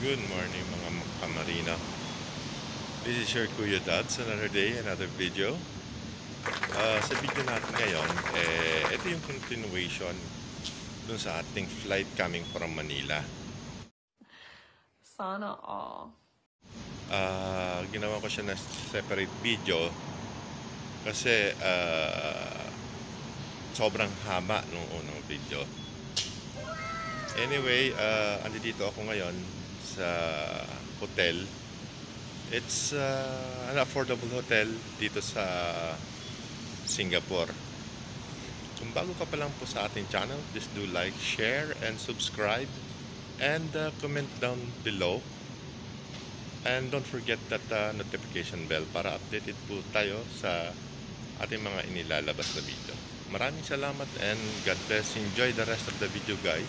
Good morning mga kamarina. This is your Kuya Dads. Another day, another video. Ah, sa video natin ngayon, eh, ito yung continuation dun sa ating flight coming from Manila. Sana all. Ah, ginawa ko siya na separate video kasi ah, sobrang haba nung unang video. Anyway, uh, andito ako ngayon sa hotel. It's uh, an affordable hotel dito sa Singapore. Kung bago ka pa lang po sa ating channel, just do like, share, and subscribe. And uh, comment down below. And don't forget that uh, notification bell para updated po tayo sa ating mga inilalabas na video. Maraming salamat and God bless. Enjoy the rest of the video guys.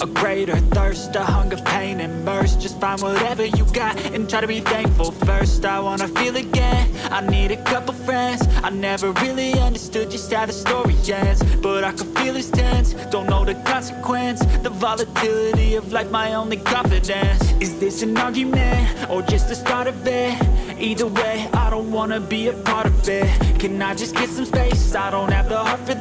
A greater thirst, a hunger, pain, and mercy. Just find whatever you got and try to be thankful first. I wanna feel again, I need a couple friends. I never really understood just how the story ends But I can feel it's tense, don't know the consequence The volatility of life, my only confidence. Is this an argument, or just the start of it? Either way, I don't wanna be a part of it. Can I just get some space? I don't have the heart for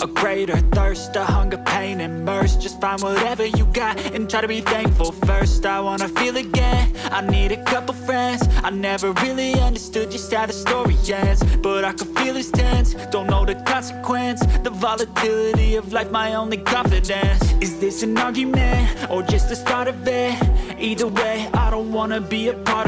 A greater thirst, a hunger, pain, mercy. Just find whatever you got and try to be thankful first. I wanna feel again, I need a couple friends. I never really understood just how the story ends But I can feel it's tense, don't know the consequence The volatility of life, my only confidence. Is this an argument, or just the start of it? Either way, I don't wanna be a part of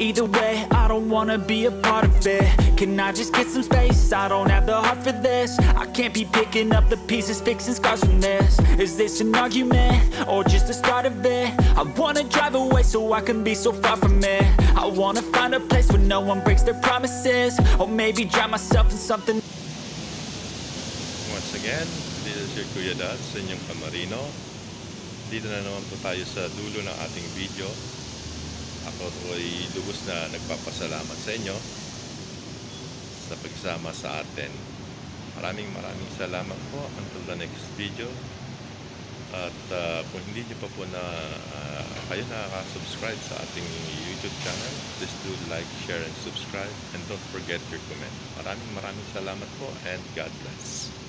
Either way, I don't wanna be a part of it Can I just get some space? I don't have the heart for this I can't be picking up the pieces, fixing scars from this Is this an argument? Or just the start of it? I wanna drive away so I can be so far from it I wanna find a place where no one breaks their promises Or maybe drown myself in something Once again, this is your Kuya Dad sa inyong kamarino. Dito na naman po tayo sa dulo ng ating video. Ako ay lubos na nagpapasalamat sa inyo sa pagsama sa atin. Maraming maraming salamat po. Until the next video. At uh, kung hindi niyo pa po na uh, kayo nakaka-subscribe sa ating YouTube channel, please do like, share, and subscribe. And don't forget your comment. Maraming maraming salamat po and God bless.